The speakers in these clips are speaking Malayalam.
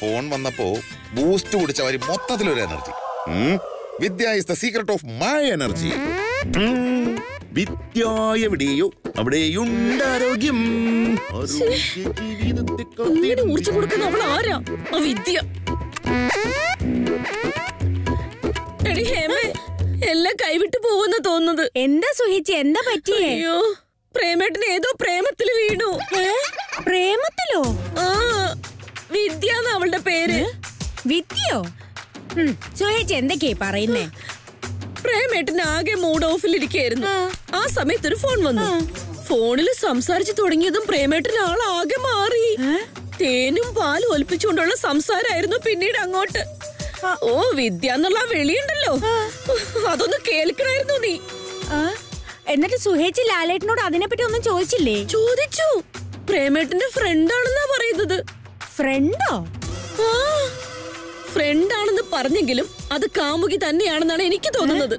ഫോൺ വന്നപ്പോ ബൂസ്റ്റ് കുടിച്ച വരി മൊത്തത്തിലൊരു energy. Vidya is the secret of my energy Vidya എവിടെയോ അവിടെയുണ്ട് ആരോഗ്യം. ഊർജം കൊടുക്കുന്ന അവൾ ആരാ? വിദ്യ. എല്ലാം കൈവിട്ട് പോവെന്ന് തോന്നുന്നത്. എന്താ സുഹിച്ച്? എന്താ പറ്റിയേ? പ്രേമേട്ടൻ പ്രേമേട്ടന് ഏതോ പ്രേമത്തിൽ വീണു. ഏ? വിദ്യയോ ഉം, എന്തൊക്കെയായി എന്തൊക്കെയാ പറയുന്നേ? പ്രേമേട്ടന് ആകെ മൂഡ് ഓഫിലിരിക്കായിരുന്നു ആ. ആ സമയത്ത് ഒരു ഫോൺ വന്നു ഫോണിൽ സംസാരിച്ചു തുടങ്ങിയതും പ്രേമേട്ടൻ ആൾ ആകെ മാറി? തേനും പാലും ഒലിപ്പിച്ചുകൊണ്ടുള്ള സംസാരമായിരുന്നു പിന്നീട് അങ്ങോട്ട്. ഓ വിദ്യ എന്നുള്ള വെളിയുണ്ടല്ലോ. വിളിയുണ്ടല്ലോ അതൊന്ന് കേൾക്കണായിരുന്നു നീ. എന്നിട്ട് സുഹേച്ചി ലാലേട്ടനോട് അതിനെപ്പറ്റി ഒന്നും ചോദിച്ചില്ലേ? ചോദിച്ചു. പ്രേമേട്ടന്റെ ഫ്രണ്ടാണെന്നാ പറയുന്നത്. ഫ്രണ്ടോ ആ. ഫ്രണ്ടാണെന്ന് പറഞ്ഞെങ്കിലും അത് കാമുകി തന്നെയാണെന്നാണ് എനിക്ക് തോന്നുന്നത്.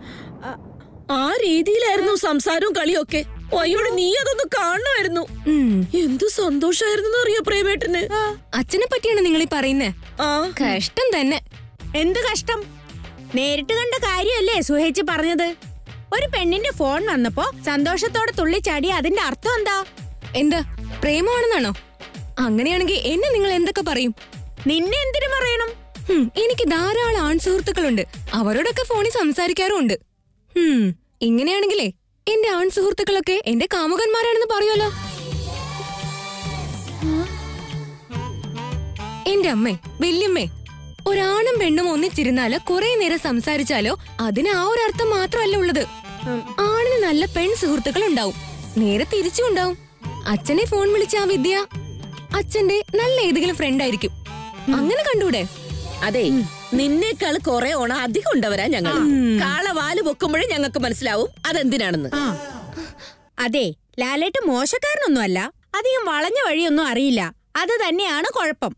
ആ രീതിയിലായിരുന്നു സംസാരവും കളിയൊക്കെ അയ്യോട് നീ അതൊന്ന് കാണുമായിരുന്നു എന്തു സന്തോഷായിരുന്നു അറിയോ പ്രേമേട്ടന്? അച്ഛനെ പറ്റിയാണ് നിങ്ങൾ ഈ പറയുന്നേ. ആ. കഷ്ടം തന്നെ. എന്ത് കഷ്ടം? നേരിട്ട് കണ്ട കാര്യമല്ലേ സുഹേച്ച് പറഞ്ഞത്? ഒരു പെണ്ണിന്റെ ഫോൺ വന്നപ്പോ സന്തോഷത്തോടെ തുള്ളിച്ചാടി അതിന്റെ അർത്ഥം എന്താ? എന്താ പ്രേമമാണെന്നാണോ? അങ്ങനെയാണെങ്കിൽ എന്നെ നിങ്ങൾ എന്തൊക്കെ പറയും? നിന്നെ എന്തിനു എനിക്ക് ധാരാളം ആൺ സുഹൃത്തുക്കളുണ്ട് അവരോടൊക്കെ ഫോണിൽ സംസാരിക്കാറുണ്ട് ഹും, ഇങ്ങനെയാണെങ്കിലേ എന്റെ ആൺ സുഹൃത്തുക്കളൊക്കെ എന്റെ കാമുകന്മാരാണെന്ന് പറയുമല്ലോ. എന്റെ അമ്മേ വല്യമ്മേ ഒരാണും പെണ്ണും ഒന്നിച്ചിരുന്നാലോ കുറെ നേരം സംസാരിച്ചാലോ അതിന് ആ ഒരു അർത്ഥം മാത്രമല്ല ഉള്ളത്. ആണിന് നല്ല പെൺ സുഹൃത്തുക്കൾ ഉണ്ടാവും നേരെ തിരിച്ചും ഉണ്ടാവും. അച്ഛനെ ഫോൺ വിളിച്ച ആ വിദ്യ. അച്ഛന്റെ നല്ല ഏതെങ്കിലും ഫ്രണ്ട് ആയിരിക്കും. അങ്ങനെ കണ്ടൂടെ? അതെ നിന്നേക്കാൾ കുറെ ഓണം അധികം ഉണ്ടവരാ ഞങ്ങൾ. കാള വാൽ പൊക്കുമ്പോഴേ ഞങ്ങൾക്ക് മനസ്സിലാവും അതെന്തിനാണെന്ന്. അതെ ലാലേട്ട് മോശക്കാരനൊന്നുമല്ല. അധികം വളഞ്ഞ വഴിയൊന്നും അറിയില്ല. അത് തന്നെയാണ് കുഴപ്പം.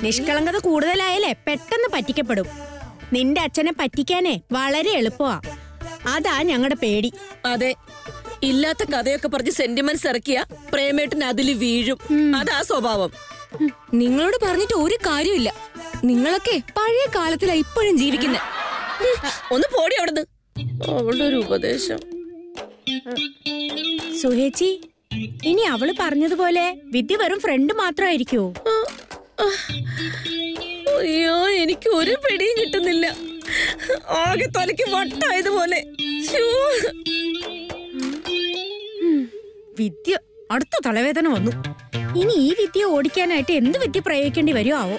നിഷ്കളങ്കത കൂടുതലായാലേ പെട്ടെന്ന് പറ്റിക്കപ്പെടും. നിന്റെ അച്ഛനെ പറ്റിക്കാനേ വളരെ എളുപ്പമാ അതാ ഞങ്ങളുടെ പേടി. അതെ ഇല്ലാത്ത കഥയൊക്കെ പറഞ്ഞ് സെന്റിമെന്റ്സ് ഇറക്കിയ പ്രേമേട്ടൻ അതിൽ വീഴും. അതാ സ്വഭാവം. നിങ്ങളോട് പറഞ്ഞിട്ട് ഒരു കാര്യമില്ല നിങ്ങളൊക്കെ പഴയ കാലത്തിലാ ഇപ്പോഴും ജീവിക്കുന്നത് ഒന്ന് പോടി അവിടുന്ന്. അവളുടെ ഒരു ഉപദേശം. സുഹേച്ചി ഇനി അവൾ പറഞ്ഞതുപോലെ വിദ്യ വെറും ഫ്രണ്ട് മാത്രമായിരിക്കോ അയ്യോ എനിക്ക് ഒരു പിടിയും കിട്ടുന്നില്ല. ആകെ തലയ്ക്ക് വട്ടായതുപോലെ. വിദ്യ അടുത്ത തലവേദന വന്നു. ഇനി ഈ വിദ്യ ഓടിക്കാനായിട്ട് എന്ത് വിദ്യ പ്രയോഗിക്കേണ്ടി വരുമോ ആവോ